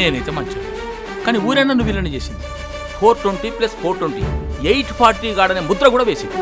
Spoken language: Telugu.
నేనైతే మంచిగా కానీ ఊరైనా నువ్వు వీళ్ళని చేసింది. Four twenty plus four twenty eight forty గాడనే ముద్ర కూడా వేసింది.